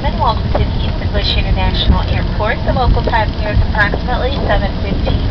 gentlemen, welcome to the East Bush International Airport. The local time here is approximately 7.15.